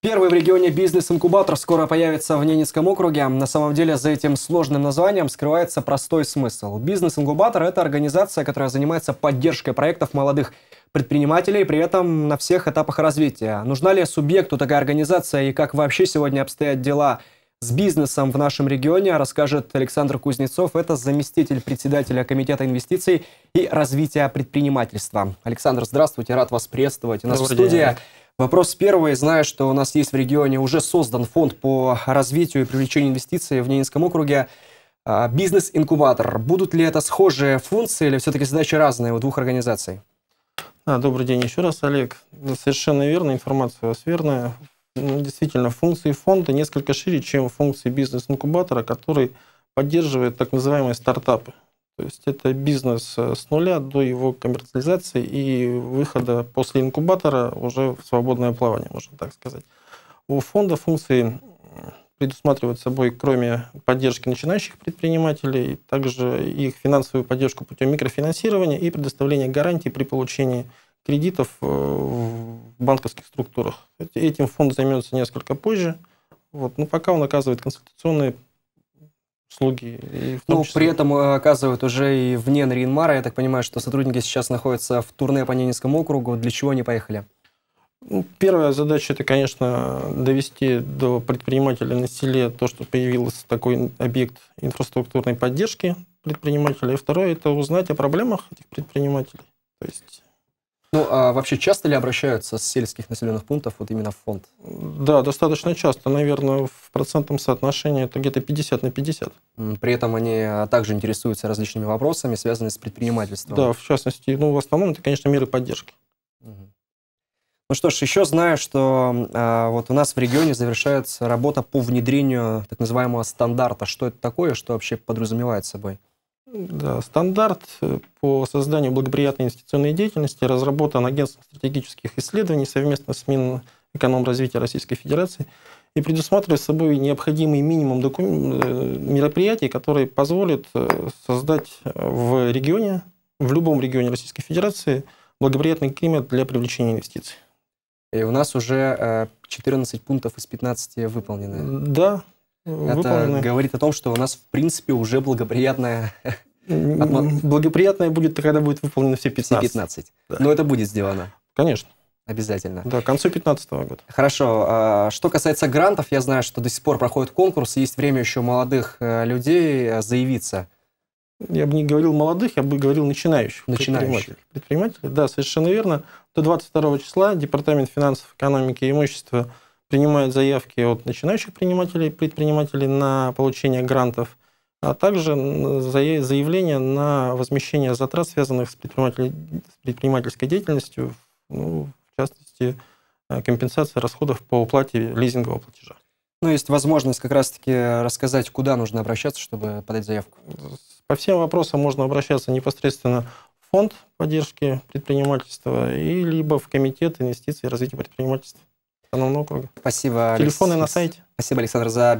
Первый в регионе бизнес-инкубатор скоро появится в Ненецком округе. На самом деле за этим сложным названием скрывается простой смысл. Бизнес-инкубатор – это организация, которая занимается поддержкой проектов молодых предпринимателей, при этом на всех этапах развития. Нужна ли субъекту такая организация и как вообще сегодня обстоят дела с бизнесом в нашем регионе, расскажет Александр Кузнецов. Это заместитель председателя Комитета инвестиций и развития предпринимательства. Александр, здравствуйте, рад вас приветствовать. У нас Добрый в студии день. Вопрос первый. Знаю, что у нас есть в регионе уже создан фонд по развитию и привлечению инвестиций в Ненецком округе. А, бизнес-инкубатор. Будут ли это схожие функции или все-таки задачи разные у двух организаций? А, добрый день еще раз, Олег. Совершенно верно, информация у вас верная. Ну, действительно, функции фонда несколько шире, чем функции бизнес-инкубатора, который поддерживает так называемые стартапы. То есть это бизнес э, с нуля до его коммерциализации и выхода после инкубатора уже в свободное плавание, можно так сказать. У фонда функции предусматривают собой, кроме поддержки начинающих предпринимателей, также их финансовую поддержку путем микрофинансирования и предоставления гарантий при получении кредитов э, в банковских структурах. Этим фонд займется несколько позже. Вот. Но пока он оказывает консультационные услуги. И ну, числе... при этом э, оказывают уже и вне Наринмара. Я так понимаю, что сотрудники сейчас находятся в турне по Ненецкому округу. Для чего они поехали? Ну, первая задача – это, конечно, довести до предпринимателя на селе то, что появился такой объект инфраструктурной поддержки предпринимателя. И второе – это узнать о проблемах этих предпринимателей. То есть ну, а вообще часто ли обращаются с сельских населенных пунктов вот именно в фонд? Да, достаточно часто. Наверное, в процентном соотношении это где-то 50 на 50. При этом они а, также интересуются различными вопросами, связанными с предпринимательством. Да, в частности, ну, в основном это, конечно, меры поддержки. Ну что ж, еще знаю, что а, вот у нас в регионе завершается работа по внедрению так называемого стандарта. Что это такое, что вообще подразумевает собой? Да, стандарт э, по созданию благоприятной инвестиционной деятельности разработан Агентством стратегических исследований совместно с Минэкономразвития Российской Федерации и предусматривает собой необходимый минимум. Э, мероприятий, которые позволят э, создать в регионе, в любом регионе Российской Федерации благоприятный климат для привлечения инвестиций. И у нас уже 14 пунктов из 15 выполнены. Да, это выполнены. говорит о том, что у нас, в принципе, уже благоприятная... Благоприятная будет, когда будет выполнено все 15. Все 15. Да. Но это будет сделано. Конечно. Обязательно. Да, к концу 2015 года. Хорошо. А, что касается грантов, я знаю, что до сих пор проходит конкурс, есть время еще молодых э, людей э, заявиться. Я бы не говорил молодых, я бы говорил начинающих. Начинающих. Предпринимателей. предпринимателей. Да, совершенно верно. До 22 числа Департамент финансов, экономики и имущества принимают заявки от начинающих предпринимателей, предпринимателей на получение грантов, а также заявления на возмещение затрат, связанных с, с предпринимательской деятельностью, ну, в частности, э, компенсация расходов по уплате лизингового платежа. Ну, есть возможность как раз-таки рассказать, куда нужно обращаться, чтобы подать заявку. По всем вопросам можно обращаться непосредственно в фонд поддержки предпринимательства и либо в комитет инвестиций и развития предпринимательства. Спасибо. Телефоны на сайте. Спасибо, Александр, за